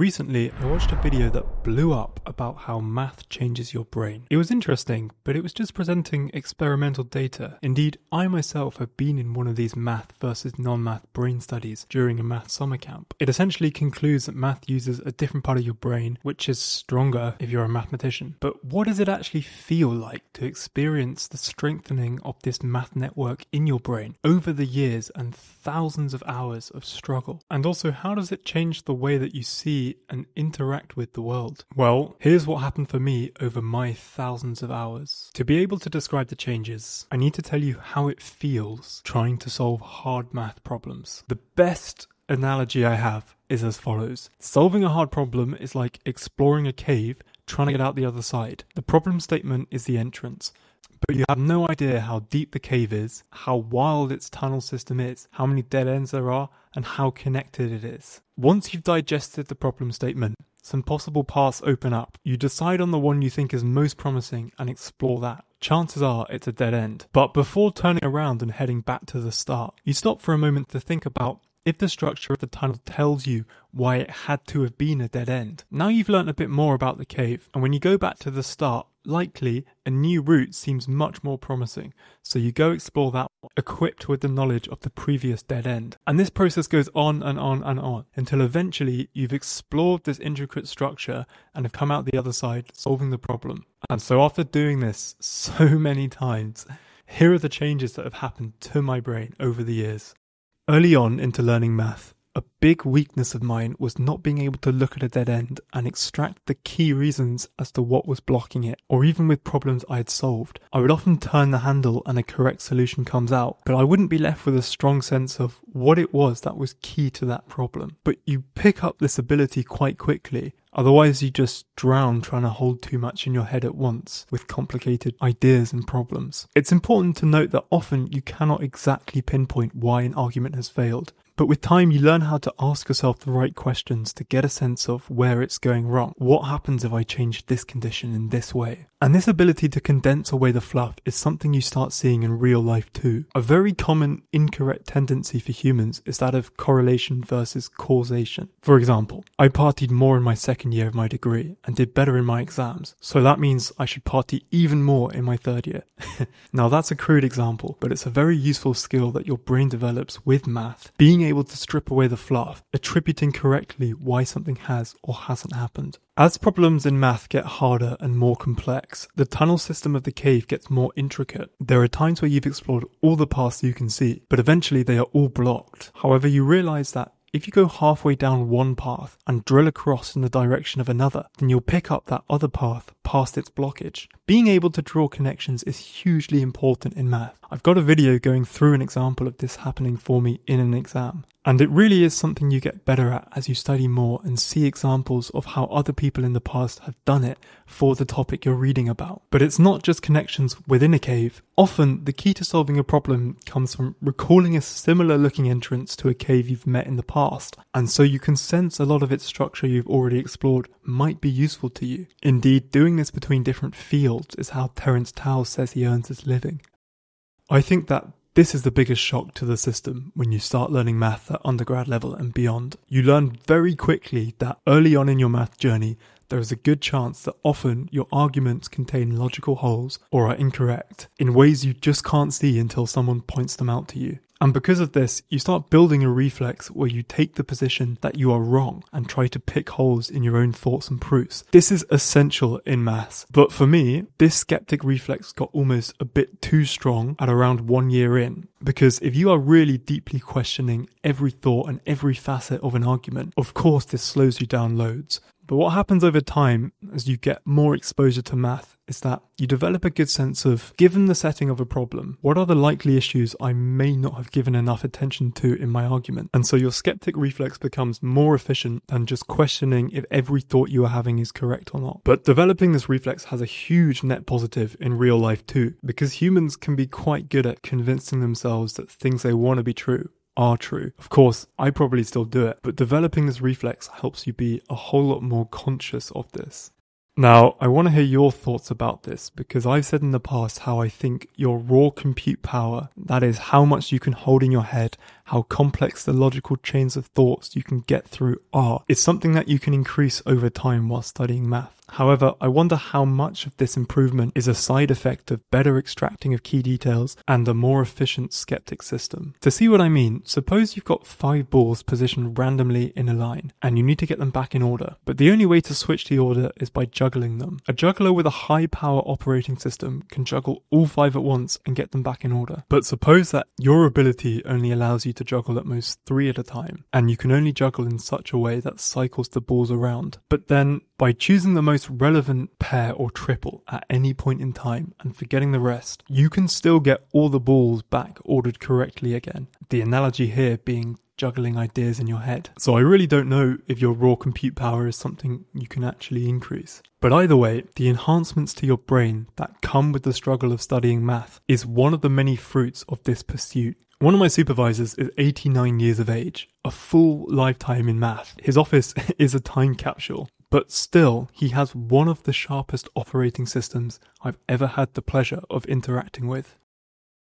Recently, I watched a video that blew up about how math changes your brain. It was interesting, but it was just presenting experimental data. Indeed, I myself have been in one of these math versus non math brain studies during a math summer camp. It essentially concludes that math uses a different part of your brain, which is stronger if you're a mathematician. But what does it actually feel like to experience the strengthening of this math network in your brain over the years and thousands of hours of struggle? And also, how does it change the way that you see and interact with the world? Well, here's what happened for me over my thousands of hours. To be able to describe the changes, I need to tell you how it feels trying to solve hard math problems. The best analogy I have is as follows Solving a hard problem is like exploring a cave trying to get out the other side. The problem statement is the entrance but you have no idea how deep the cave is, how wild its tunnel system is, how many dead ends there are, and how connected it is. Once you've digested the problem statement, some possible paths open up. You decide on the one you think is most promising and explore that. Chances are it's a dead end. But before turning around and heading back to the start, you stop for a moment to think about if the structure of the tunnel tells you why it had to have been a dead end. Now you've learnt a bit more about the cave, and when you go back to the start, likely a new route seems much more promising. So you go explore that equipped with the knowledge of the previous dead end. And this process goes on and on and on until eventually you've explored this intricate structure and have come out the other side solving the problem. And so after doing this so many times, here are the changes that have happened to my brain over the years. Early on into learning math, a big weakness of mine was not being able to look at a dead end and extract the key reasons as to what was blocking it, or even with problems I had solved. I would often turn the handle and a correct solution comes out, but I wouldn't be left with a strong sense of what it was that was key to that problem. But you pick up this ability quite quickly. Otherwise, you just drown trying to hold too much in your head at once with complicated ideas and problems. It's important to note that often you cannot exactly pinpoint why an argument has failed. But with time, you learn how to ask yourself the right questions to get a sense of where it's going wrong. What happens if I change this condition in this way? And this ability to condense away the fluff is something you start seeing in real life too. A very common incorrect tendency for humans is that of correlation versus causation. For example, I partied more in my second year of my degree and did better in my exams, so that means I should party even more in my third year. now that's a crude example, but it's a very useful skill that your brain develops with math, being able to strip away the fluff, attributing correctly why something has or hasn't happened. As problems in math get harder and more complex, the tunnel system of the cave gets more intricate. There are times where you've explored all the paths you can see, but eventually they are all blocked. However, you realize that if you go halfway down one path and drill across in the direction of another, then you'll pick up that other path past its blockage. Being able to draw connections is hugely important in math. I've got a video going through an example of this happening for me in an exam. And it really is something you get better at as you study more and see examples of how other people in the past have done it for the topic you're reading about. But it's not just connections within a cave. Often, the key to solving a problem comes from recalling a similar looking entrance to a cave you've met in the past. And so you can sense a lot of its structure you've already explored might be useful to you. Indeed, doing this between different fields is how Terence Tao says he earns his living. I think that this is the biggest shock to the system when you start learning math at undergrad level and beyond. You learn very quickly that early on in your math journey, there is a good chance that often your arguments contain logical holes or are incorrect in ways you just can't see until someone points them out to you. And because of this, you start building a reflex where you take the position that you are wrong and try to pick holes in your own thoughts and proofs. This is essential in maths. But for me, this skeptic reflex got almost a bit too strong at around one year in. Because if you are really deeply questioning every thought and every facet of an argument, of course this slows you down loads. But what happens over time as you get more exposure to math is that you develop a good sense of, given the setting of a problem, what are the likely issues I may not have given enough attention to in my argument? And so your skeptic reflex becomes more efficient than just questioning if every thought you are having is correct or not. But developing this reflex has a huge net positive in real life too, because humans can be quite good at convincing themselves that things they want to be true are true. Of course, I probably still do it, but developing this reflex helps you be a whole lot more conscious of this. Now, I want to hear your thoughts about this because I've said in the past how I think your raw compute power, that is how much you can hold in your head, how complex the logical chains of thoughts you can get through are, is something that you can increase over time while studying math. However, I wonder how much of this improvement is a side effect of better extracting of key details and a more efficient skeptic system. To see what I mean, suppose you've got five balls positioned randomly in a line and you need to get them back in order, but the only way to switch the order is by juggling them. A juggler with a high power operating system can juggle all five at once and get them back in order. But suppose that your ability only allows you to juggle at most three at a time, and you can only juggle in such a way that cycles the balls around. But then, by choosing the most relevant pair or triple at any point in time and forgetting the rest, you can still get all the balls back ordered correctly again. The analogy here being juggling ideas in your head. So I really don't know if your raw compute power is something you can actually increase. But either way, the enhancements to your brain that come with the struggle of studying math is one of the many fruits of this pursuit. One of my supervisors is 89 years of age, a full lifetime in math. His office is a time capsule, but still, he has one of the sharpest operating systems I've ever had the pleasure of interacting with.